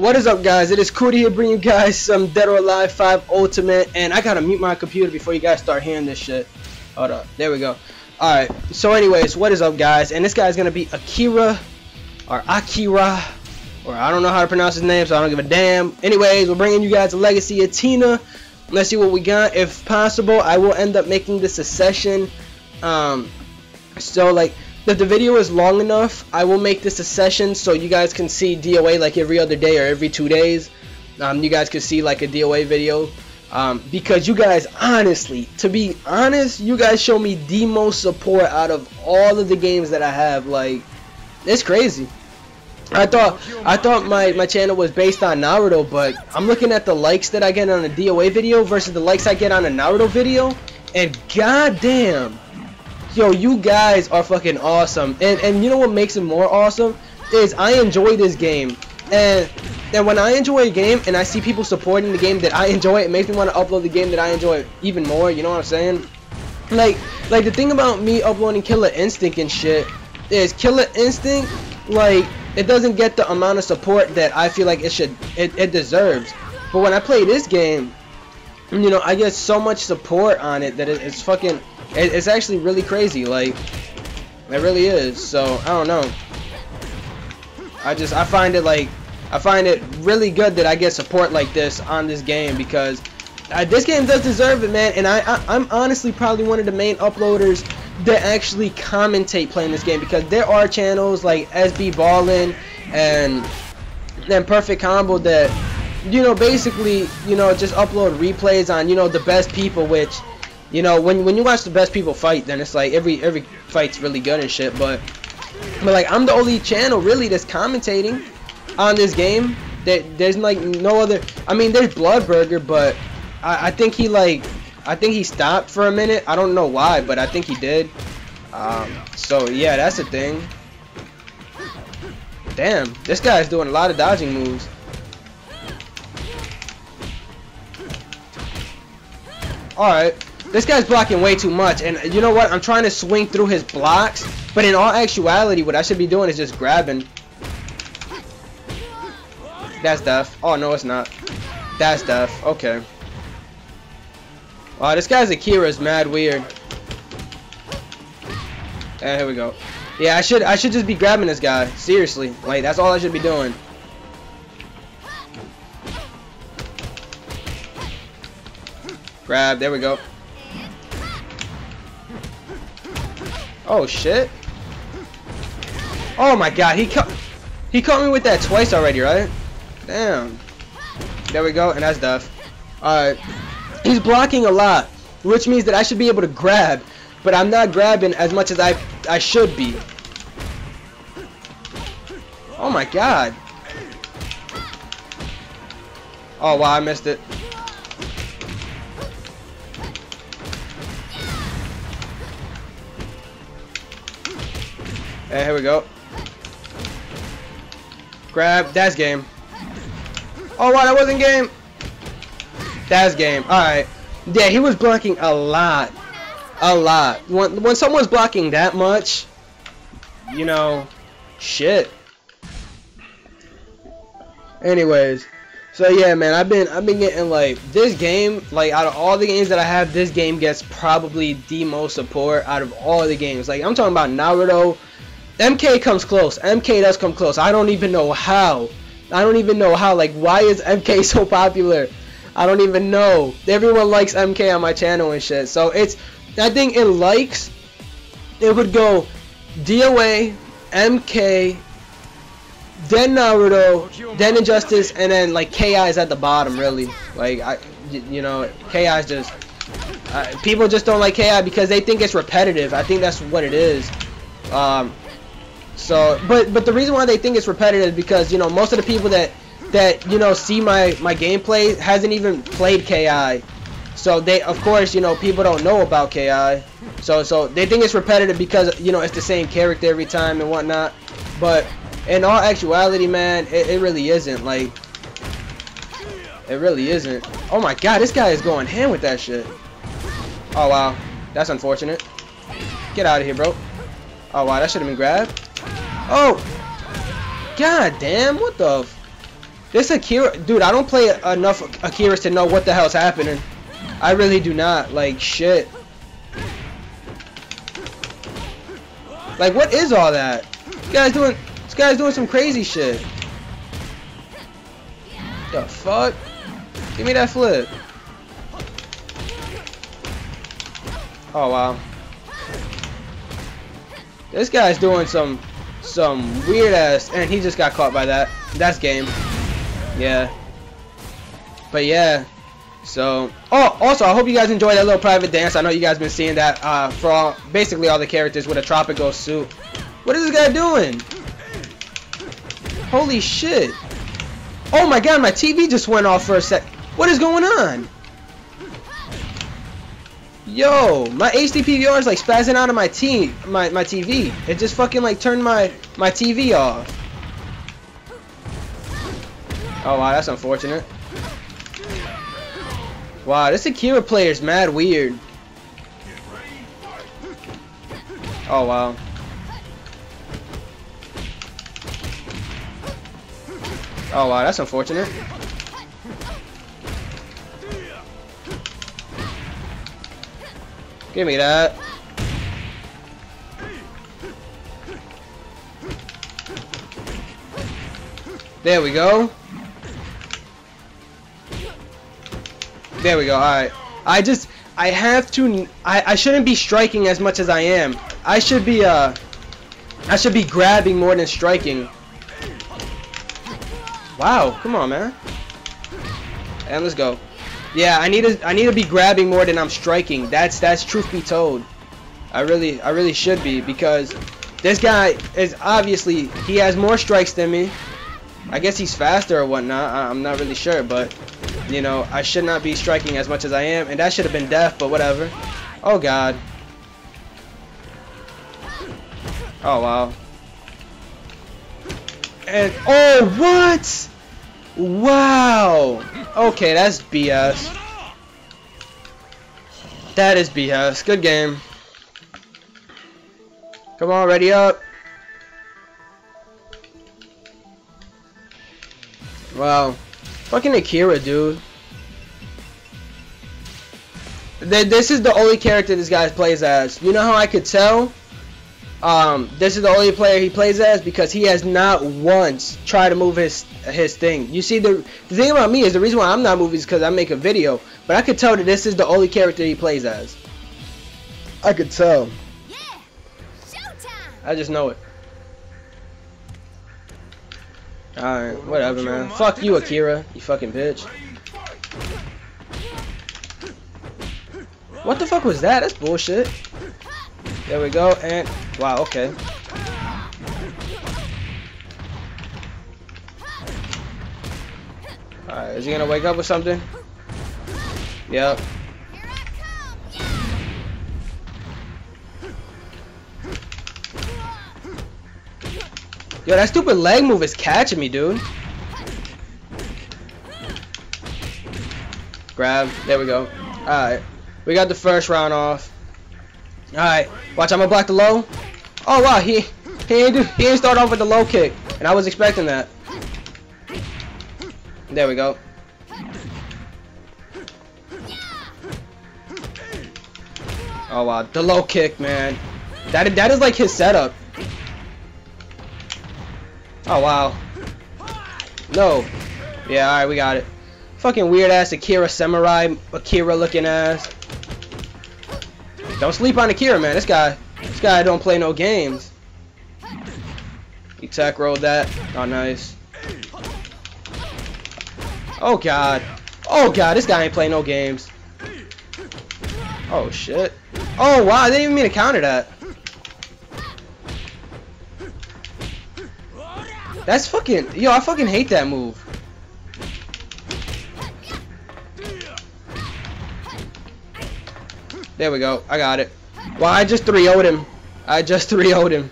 What is up guys, it is Cootie here bringing you guys some Dead or Alive 5 Ultimate and I gotta mute my computer before you guys start hearing this shit. Hold up, there we go. Alright, so anyways, what is up guys, and this guy's gonna be Akira, or Akira, or I don't know how to pronounce his name so I don't give a damn. Anyways, we're bringing you guys a Legacy of Tina. Let's see what we got. If possible, I will end up making this a session. Um, so like, if the video is long enough, I will make this a session so you guys can see DOA like every other day or every two days. Um, you guys can see like a DOA video. Um, because you guys, honestly, to be honest, you guys show me the most support out of all of the games that I have. Like, it's crazy. I thought I thought my, my channel was based on Naruto, but I'm looking at the likes that I get on a DOA video versus the likes I get on a Naruto video, and goddamn, yo, you guys are fucking awesome. And and you know what makes it more awesome is I enjoy this game, and and when I enjoy a game and I see people supporting the game that I enjoy, it makes me want to upload the game that I enjoy even more. You know what I'm saying? Like like the thing about me uploading Killer Instinct and shit is Killer Instinct like it doesn't get the amount of support that I feel like it should it, it deserves. But when I play this game, you know, I get so much support on it that it, it's fucking it, it's actually really crazy. Like it really is. So I don't know. I just I find it like I find it really good that I get support like this on this game because uh, this game does deserve it, man. And I, I am honestly probably one of the main uploaders that actually commentate playing this game because there are channels like SB Ballin and then Perfect Combo that you know basically you know just upload replays on you know the best people which you know when when you watch the best people fight then it's like every every fight's really good and shit but but like I'm the only channel really that's commentating on this game. That there's like no other. I mean, there's Bloodburger, but I, I think he like I think he stopped for a minute. I don't know why, but I think he did. Um, so yeah, that's the thing. Damn, this guy's doing a lot of dodging moves. Alright, this guy's blocking way too much, and you know what? I'm trying to swing through his blocks, but in all actuality, what I should be doing is just grabbing. That's death. Oh, no, it's not. That's death. Okay. Wow, this guy's Akira is mad weird. Yeah, here we go. Yeah, I should I should just be grabbing this guy. Seriously. Like, that's all I should be doing. Grab. There we go. Oh, shit. Oh, my God. He caught, he caught me with that twice already, right? Damn. There we go, and that's death. Alright. He's blocking a lot, which means that I should be able to grab, but I'm not grabbing as much as I, I should be. Oh my god. Oh wow, I missed it. Hey, here we go. Grab. That's game. Oh, wow, that wasn't game. That's game. Alright. Yeah, he was blocking a lot. A lot. When, when someone's blocking that much, you know, shit. Anyways, so yeah, man, I've been I've been getting like this game, like out of all the games that I have, this game gets probably the most support out of all the games. Like I'm talking about Naruto. MK comes close. MK does come close. I don't even know how. I don't even know how. Like, why is MK so popular? I don't even know. Everyone likes MK on my channel and shit. So it's, I think in likes, it would go DOA, MK, then Naruto, then Injustice, and then like KI is at the bottom. Really, like I, you know, KI is just. Uh, people just don't like KI because they think it's repetitive. I think that's what it is. Um, so, but but the reason why they think it's repetitive is because you know most of the people that that you know see my my gameplay hasn't even played KI. So they, of course, you know, people don't know about KI. So so they think it's repetitive because you know it's the same character every time and whatnot. But in all actuality, man, it, it really isn't. Like, it really isn't. Oh my God, this guy is going ham with that shit. Oh wow, that's unfortunate. Get out of here, bro. Oh wow, that should have been grabbed. Oh, god damn, what the? This Akira, dude, I don't play enough Akiras to know what the hell's happening. I really do not. Like shit. Like what is all that? This guy's doing. This guy's doing some crazy shit. The fuck? Give me that flip. Oh wow. This guy's doing some some weird ass and he just got caught by that. That's game. Yeah. But yeah. So oh also I hope you guys enjoyed that little private dance. I know you guys been seeing that uh, for all, basically all the characters with a tropical suit. What is this guy doing? Holy shit. Oh my god, my TV just went off for a sec. What is going on? Yo, my HD PVR is like spazzing out of my t my my TV. It just fucking like turned my my TV off. Oh wow, that's unfortunate. Wow, this Akira player is mad weird. Oh wow. Oh wow, that's unfortunate. Give me that. There we go. There we go. Alright. I just, I have to, I, I shouldn't be striking as much as I am. I should be, uh, I should be grabbing more than striking. Wow, come on, man. And let's go. Yeah, I need to I need to be grabbing more than I'm striking. That's that's truth be told. I really I really should be because this guy is obviously he has more strikes than me. I guess he's faster or whatnot. I'm not really sure, but you know I should not be striking as much as I am, and that should have been death, but whatever. Oh God. Oh wow. And oh what? Wow. Okay, that's BS. That is BS. Good game. Come on, ready up. Wow. Fucking Akira, dude. This is the only character this guy plays as. You know how I could tell? Um, this is the only player he plays as because he has not once tried to move his his thing. You see, the, the thing about me is the reason why I'm not moving is because I make a video, but I could tell that this is the only character he plays as. I could tell. Yeah. Showtime. I just know it. Alright, whatever, man. Fuck you, Akira, you fucking bitch. What the fuck was that? That's bullshit. There we go, and wow, okay. Alright, is he gonna wake up with something? Yep. Yo, that stupid leg move is catching me, dude. Grab. There we go. Alright. We got the first round off. Alright, watch, I'm gonna block the low. Oh wow, he he do, he ain't start off with the low kick, and I was expecting that. There we go. Oh wow, the low kick, man. That that is like his setup. Oh wow. No. Yeah, alright, we got it. Fucking weird ass Akira Samurai, Akira looking ass. Don't sleep on Akira, man. This guy, this guy don't play no games. He tech rolled that. Oh, nice. Oh, God. Oh, God. This guy ain't playing no games. Oh, shit. Oh, wow. I didn't even mean to counter that. That's fucking... Yo, I fucking hate that move. There we go. I got it. Well, I just 3 0'd him. I just 3 0'd him.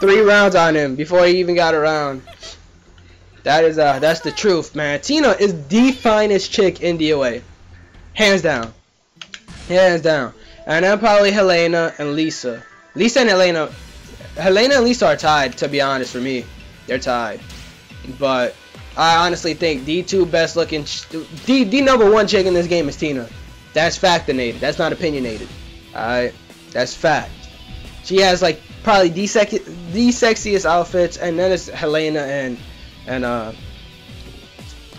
Three rounds on him before he even got around. That is uh that's the truth, man. Tina is the finest chick in DOA. Hands down. Hands down. And then probably Helena and Lisa. Lisa and Helena Helena and Lisa are tied, to be honest, for me. They're tied. But I honestly think the two best looking the the number one chick in this game is Tina. That's factinated. That's not opinionated. Alright? That's fact. She has like probably the, sec the sexiest outfits and then it's Helena and and uh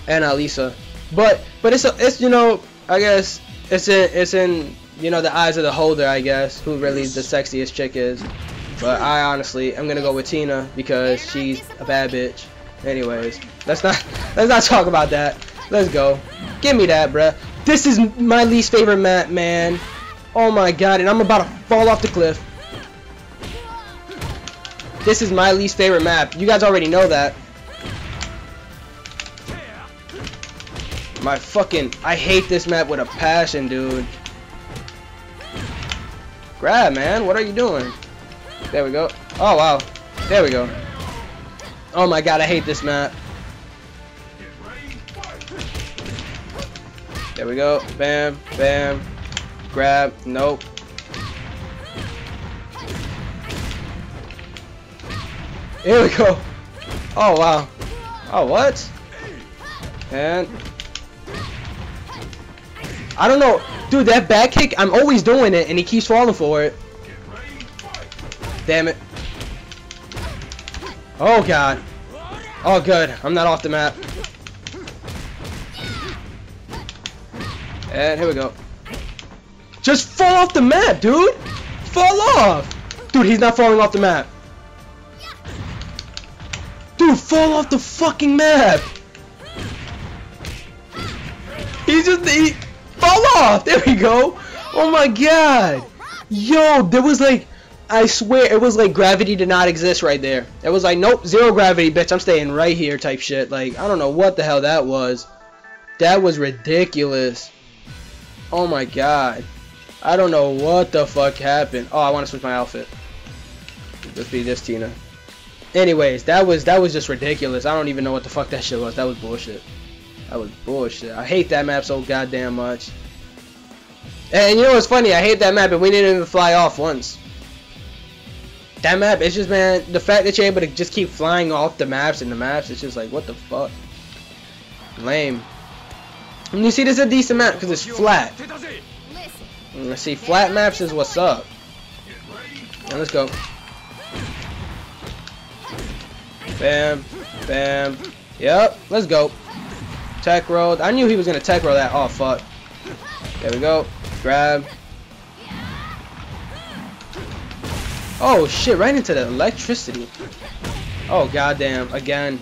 and Alisa. But but it's a, it's you know I guess it's in it's in you know the eyes of the holder I guess who really the sexiest chick is. But I honestly I'm gonna go with Tina because she's a bad bitch. Anyways, let's not let's not talk about that. Let's go. Give me that, bruh. This is my least favorite map, man. Oh my god, and I'm about to fall off the cliff. This is my least favorite map. You guys already know that. My fucking... I hate this map with a passion, dude. Grab, man. What are you doing? There we go. Oh, wow. There we go. Oh my god, I hate this map. There we go. Bam, bam. Grab. Nope. Here we go. Oh, wow. Oh, what? And... I don't know. Dude, that back kick, I'm always doing it, and he keeps falling for it. Damn it. Oh, God. Oh, good. I'm not off the map. And here we go. Just fall off the map, dude! Fall off! Dude, he's not falling off the map. Dude, fall off the fucking map! He just, he, fall off! There we go! Oh my god! Yo, there was like, I swear, it was like gravity did not exist right there. It was like, nope, zero gravity, bitch, I'm staying right here type shit. Like, I don't know what the hell that was. That was ridiculous. Oh my god. I don't know what the fuck happened. Oh, I want to switch my outfit. Let's be this Tina. Anyways, that was that was just ridiculous. I don't even know what the fuck that shit was. That was bullshit. That was bullshit. I hate that map so goddamn much. And you know what's funny? I hate that map, and we didn't even fly off once. That map, it's just, man, the fact that you're able to just keep flying off the maps and the maps, it's just like, what the fuck? Lame. And you see, this is a decent map because it's flat. And mm, see, flat maps is what's up. Now let's go. Bam, bam. Yep, let's go. Tech roll. I knew he was gonna tech roll that. Oh fuck. There we go. Grab. Oh shit! Right into the electricity. Oh goddamn! Again.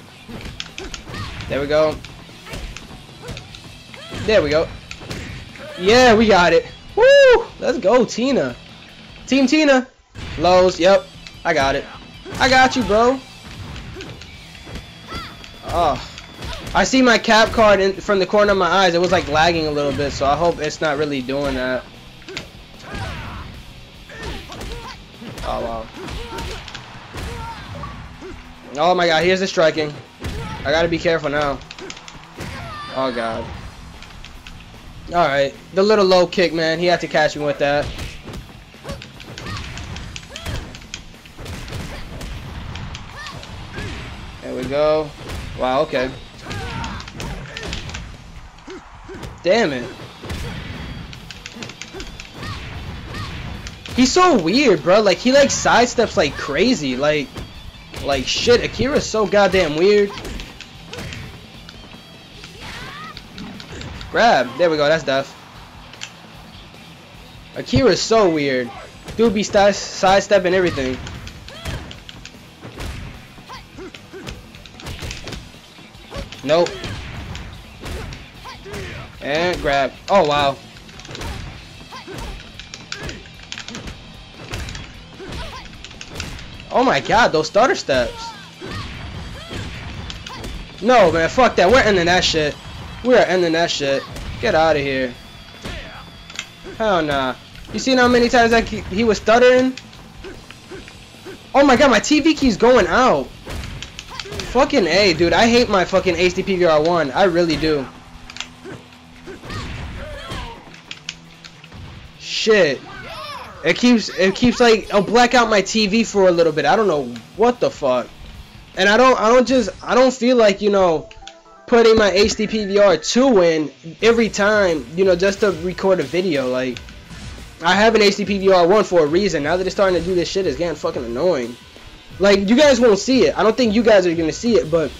There we go. There we go. Yeah, we got it. Woo! Let's go, Tina. Team Tina. Lows. Yep. I got it. I got you, bro. Oh. I see my cap card in, from the corner of my eyes. It was like lagging a little bit, so I hope it's not really doing that. Oh, wow. Oh my god, here's the striking. I gotta be careful now. Oh god. Alright, the little low kick, man. He had to catch me with that. There we go. Wow, okay. Damn it. He's so weird, bro. Like, he, like, sidesteps like crazy. Like, like, shit. Akira's so goddamn weird. Grab. There we go. That's death. Akira's so weird. Dude be sidestepping everything. Nope. And grab. Oh, wow. Oh my god, those starter steps. No, man, fuck that. We're ending that shit. We are ending that shit. Get out of here. Hell nah. You seen how many times that he, was stuttering? Oh my god, my TV keeps going out. Fucking A, dude. I hate my fucking HD PVR 1. I really do. Shit. It keeps it keeps like I'll black out my TV for a little bit. I don't know what the fuck. And I don't I don't just I don't feel like, you know, putting my HD PVR 2 in every time, you know, just to record a video like I have an HD PVR 1 for a reason. Now that it's starting to do this shit, it's getting fucking annoying. Like, you guys won't see it. I don't think you guys are to see it, but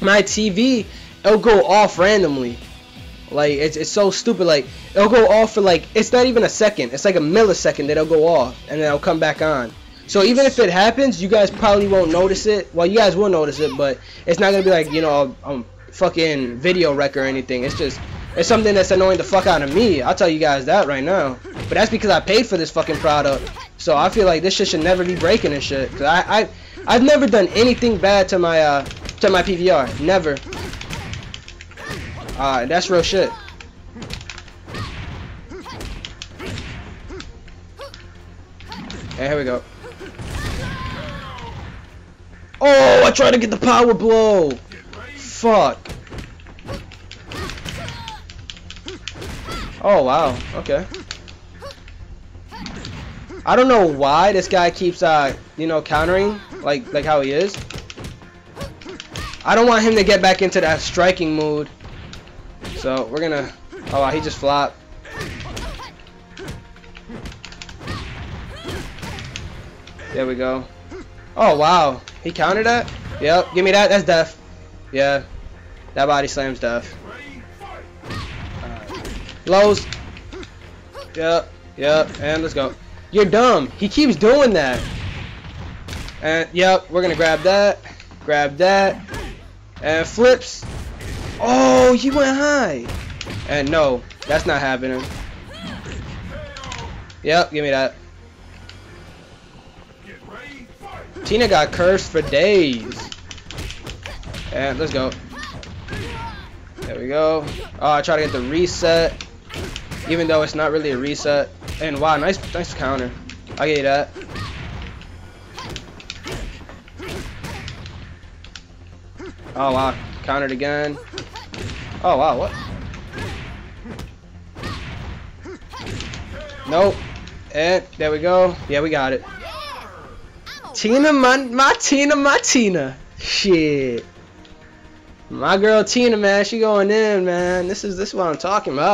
my TV, it'll go off randomly. Like, it's, it's so stupid. Like, it'll go off for, like, it's not even a second. It's like a millisecond that it'll go off, and then it'll come back on. So even if it happens, you guys probably won't notice it. Well, you guys will notice it, but it's not to be like, you know, a, a fucking video wreck or anything. It's just it's something that's annoying the fuck out of me. I'll tell you guys that right now. But that's because I paid for this fucking product. So I feel like this shit should never be breaking and shit. Cause I, I, I've never done anything bad to my, uh, to my PVR. Never. Alright, that's real shit. And here we go. Oh, I tried to get the power blow. Fuck. Oh, wow. Okay. I don't know why this guy keeps, uh, you know, countering like like how he is. I don't want him to get back into that striking mood. So, we're gonna... Oh, wow, he just flopped. There we go. Oh, wow. He countered that? Yep, give me that. That's death. Yeah. That body slam's death. Lows. Yep. Yep. And let's go. You're dumb. He keeps doing that. And yep, we're gonna grab that. Grab that. And flips. Oh, he went high. And no, that's not happening. Yep, give me that. Tina got cursed for days. And let's go. There we go. Oh, I try to get the reset even though it's not really a reset. And wow, nice, nice counter. I get that. Oh wow, countered again. Oh wow, what? Nope. And there we go. Yeah, we got it. Tina, my, my Tina, my Tina. Shit. My girl Tina, man, she going in, man. This is this is what I'm talking about.